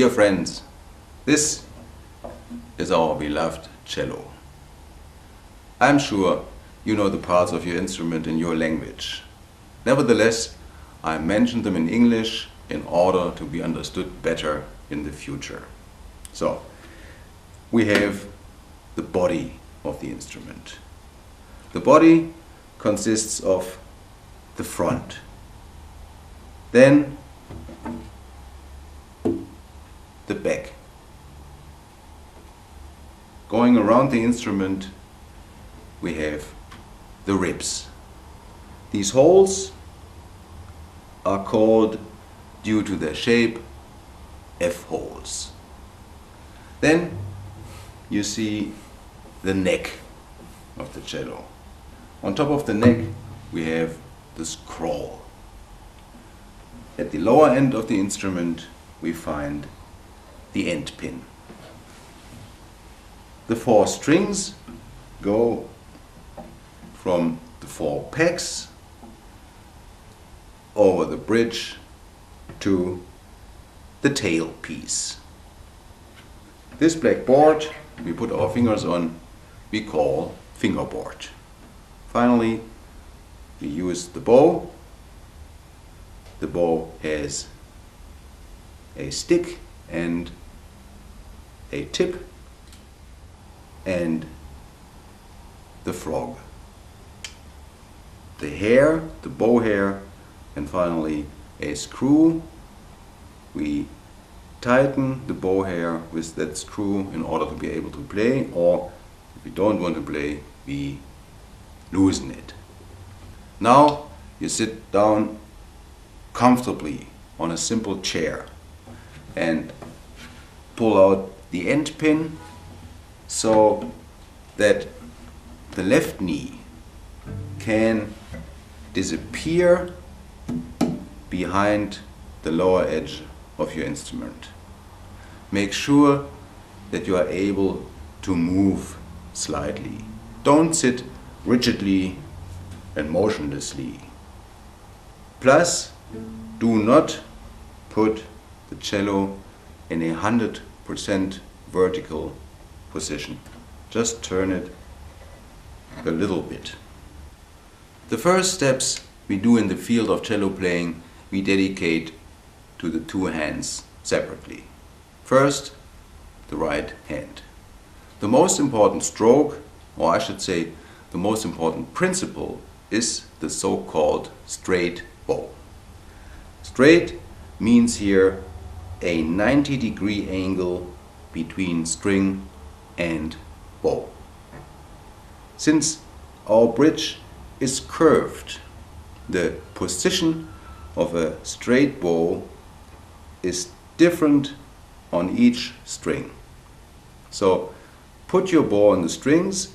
Dear friends. This is our beloved cello. I'm sure you know the parts of your instrument in your language. Nevertheless, I mention them in English in order to be understood better in the future. So, we have the body of the instrument. The body consists of the front. Then the back. Going around the instrument we have the ribs. These holes are called, due to their shape, F holes. Then you see the neck of the cello. On top of the neck we have the scroll. At the lower end of the instrument we find the end pin. The four strings go from the four pegs over the bridge to the tail piece. This black board we put our fingers on we call fingerboard. Finally we use the bow. The bow has a stick and a tip and the frog. The hair, the bow hair and finally a screw. We tighten the bow hair with that screw in order to be able to play or if we don't want to play we loosen it. Now you sit down comfortably on a simple chair and pull out the end pin so that the left knee can disappear behind the lower edge of your instrument. Make sure that you are able to move slightly. Don't sit rigidly and motionlessly. Plus, do not put the cello in a 100% vertical position. Just turn it a little bit. The first steps we do in the field of cello playing we dedicate to the two hands separately. First, the right hand. The most important stroke, or I should say the most important principle, is the so-called straight bow. Straight means here a 90 degree angle between string and bow. Since our bridge is curved, the position of a straight bow is different on each string. So put your bow on the strings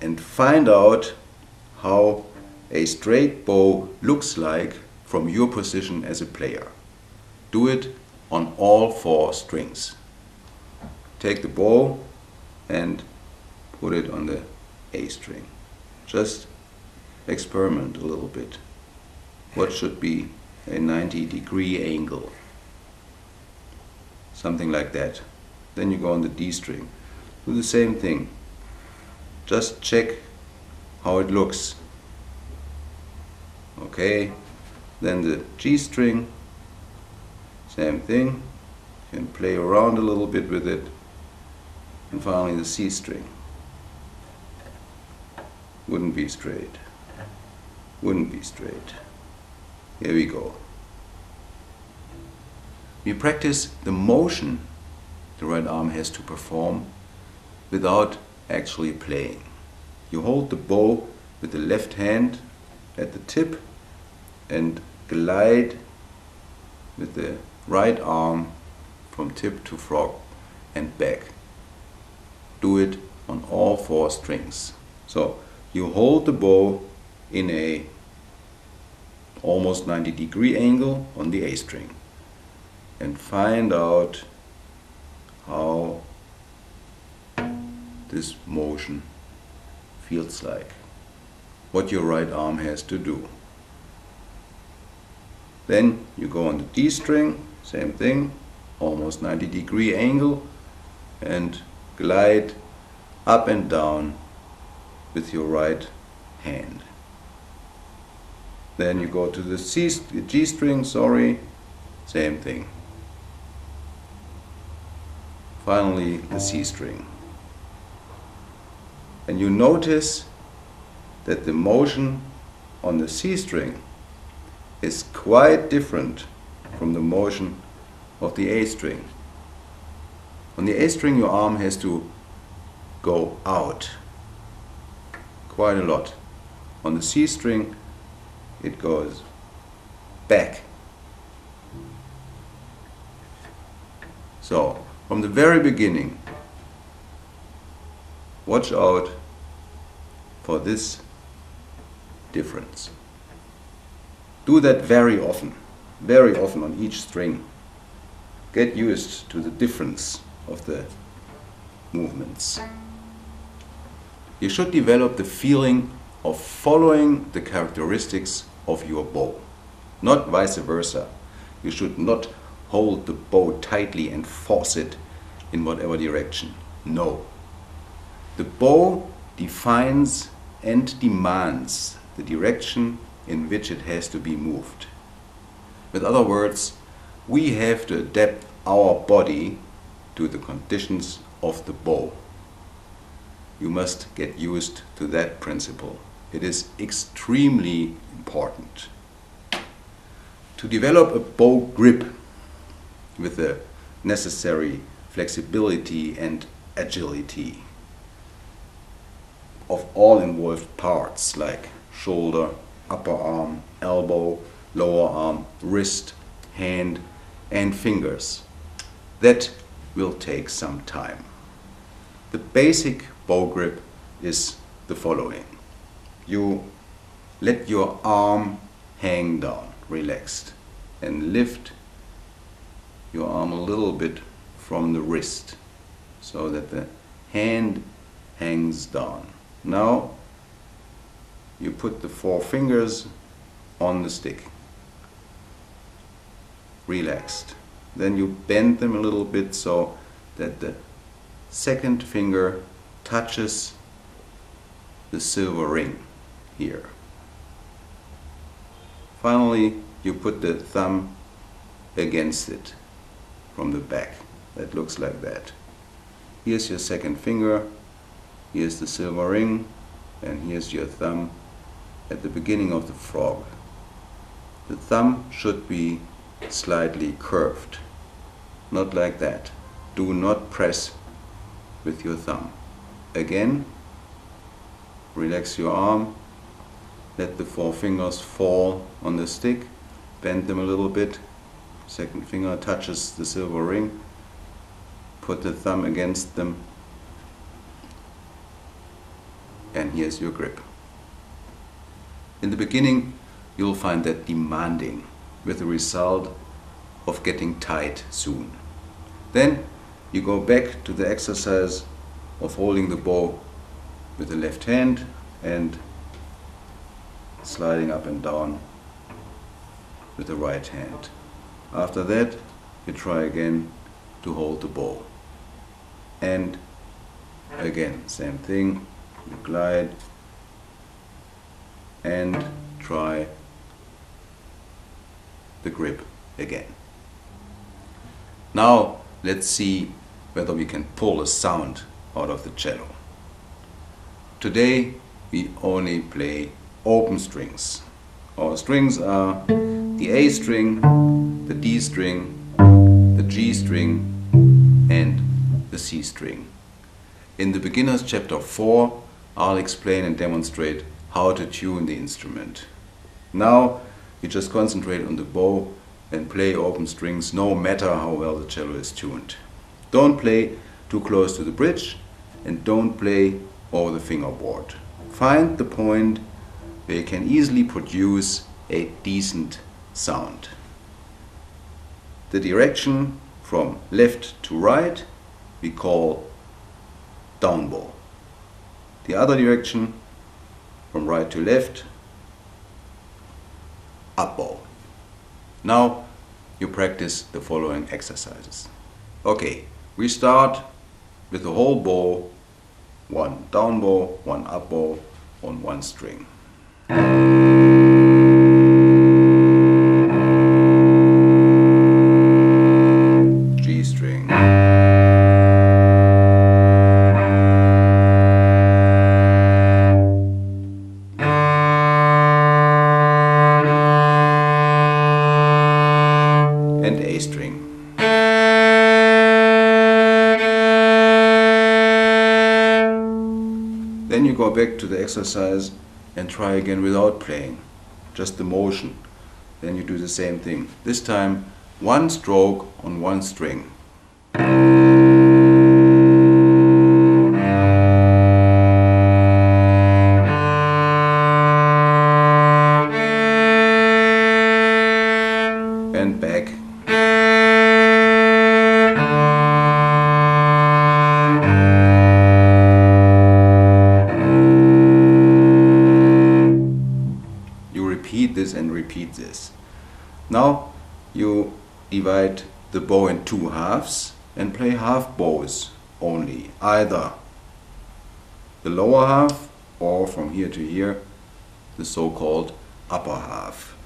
and find out how a straight bow looks like from your position as a player. Do it on all four strings. Take the bow and put it on the A string. Just experiment a little bit. What should be a 90 degree angle? Something like that. Then you go on the D string. Do the same thing. Just check how it looks. Okay, then the G string, same thing. You can play around a little bit with it. And finally the C string. Wouldn't be straight. Wouldn't be straight. Here we go. We practice the motion the right arm has to perform without actually playing. You hold the bow with the left hand at the tip and glide with the right arm from tip to frog and back. Do it on all four strings. So you hold the bow in a almost 90 degree angle on the A string and find out how this motion feels like, what your right arm has to do. Then you go on the D string, same thing, almost 90 degree angle and glide up and down with your right hand. Then you go to the C, G string, sorry, same thing. Finally, the C string. And you notice that the motion on the C string is quite different from the motion of the A string. On the A string your arm has to go out quite a lot. On the C string it goes back. So, from the very beginning, watch out for this difference. Do that very often, very often on each string. Get used to the difference of the movements. You should develop the feeling of following the characteristics of your bow, not vice versa. You should not hold the bow tightly and force it in whatever direction. No. The bow defines and demands the direction in which it has to be moved. With other words, we have to adapt our body to the conditions of the bow. You must get used to that principle. It is extremely important. To develop a bow grip with the necessary flexibility and agility of all involved parts like shoulder, upper arm, elbow, lower arm, wrist, hand and fingers. That will take some time. The basic bow grip is the following. You let your arm hang down, relaxed, and lift your arm a little bit from the wrist so that the hand hangs down. Now you put the four fingers on the stick. Relaxed. Then you bend them a little bit so that the second finger touches the silver ring here. Finally, you put the thumb against it from the back. That looks like that. Here's your second finger, here's the silver ring, and here's your thumb at the beginning of the frog. The thumb should be slightly curved, not like that. Do not press with your thumb. Again, relax your arm, let the four fingers fall on the stick, bend them a little bit, second finger touches the silver ring, put the thumb against them, and here's your grip. In the beginning, you'll find that demanding, with the result of getting tight soon. Then you go back to the exercise of holding the bow with the left hand and sliding up and down with the right hand. After that, you try again to hold the bow. And again, same thing, you glide and try the grip again. Now let's see whether we can pull a sound out of the cello. Today we only play open strings. Our strings are the A string, the D string, the G string and the C string. In the beginner's chapter 4 I'll explain and demonstrate how to tune the instrument. Now you just concentrate on the bow and play open strings no matter how well the cello is tuned. Don't play too close to the bridge and don't play over the fingerboard. Find the point where you can easily produce a decent sound. The direction from left to right we call down bow. The other direction from right to left, up bow. Now you practice the following exercises. Okay, we start with the whole bow, one down bow, one up bow on one string. You go back to the exercise and try again without playing, just the motion. Then you do the same thing. This time, one stroke on one string. And back. Now you divide the bow in two halves and play half bows only, either the lower half or from here to here the so-called upper half.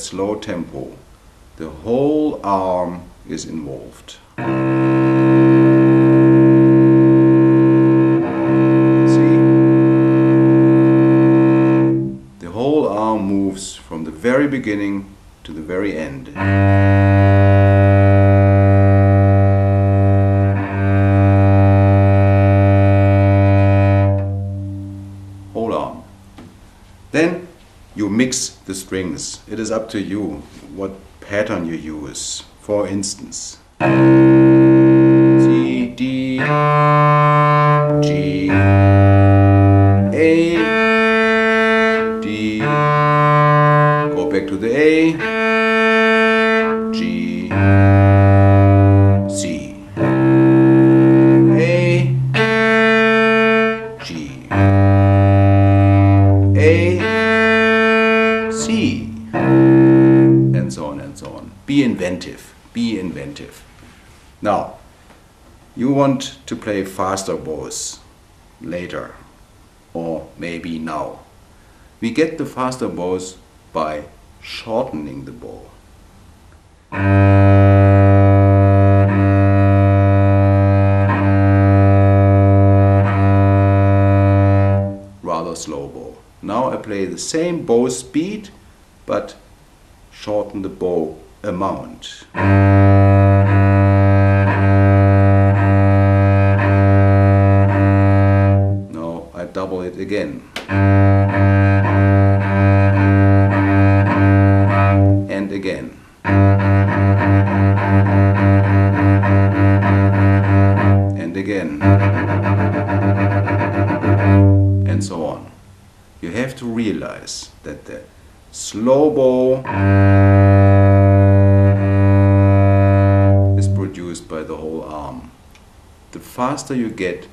Slow tempo, the whole arm is involved. See? The whole arm moves from the very beginning to the very end. The strings. It is up to you what pattern you use. For instance, C, D, G, A, D, go back to the A, inventive. Now, you want to play faster bows later, or maybe now. We get the faster bows by shortening the bow. rather slow bow. Now I play the same bow speed but shorten the bow amount. Double it again. And again. And again. And so on. You have to realize that the slow bow is produced by the whole arm. The faster you get,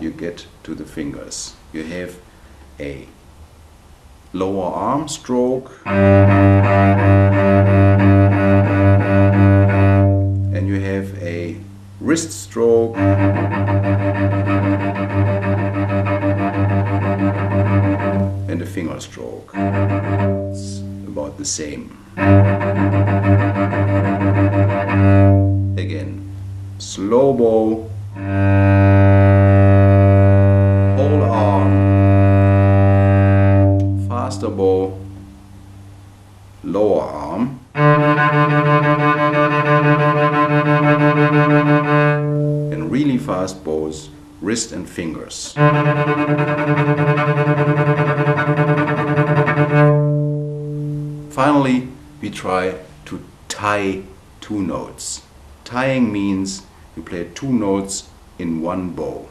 you get to the fingers. You have a lower arm stroke and you have a wrist stroke and a finger stroke. It's about the same. Really fast bows, wrist and fingers. Finally, we try to tie two notes. Tying means you play two notes in one bow.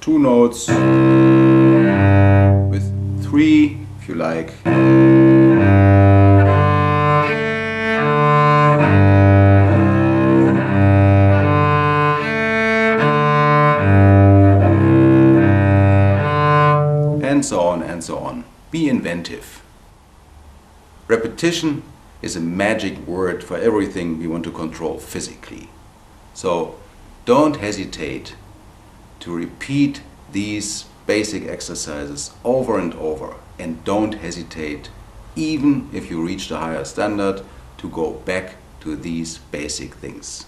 Two notes with three, if you like. And so on and so on. Be inventive. Repetition is a magic word for everything we want to control physically. So don't hesitate to repeat these basic exercises over and over and don't hesitate even if you reach the higher standard to go back to these basic things.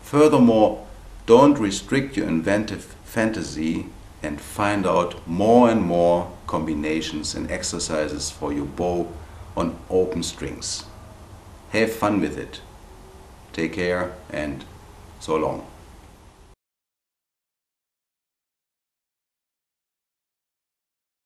Furthermore, don't restrict your inventive fantasy and find out more and more combinations and exercises for your bow on open strings. Have fun with it. Take care and so long.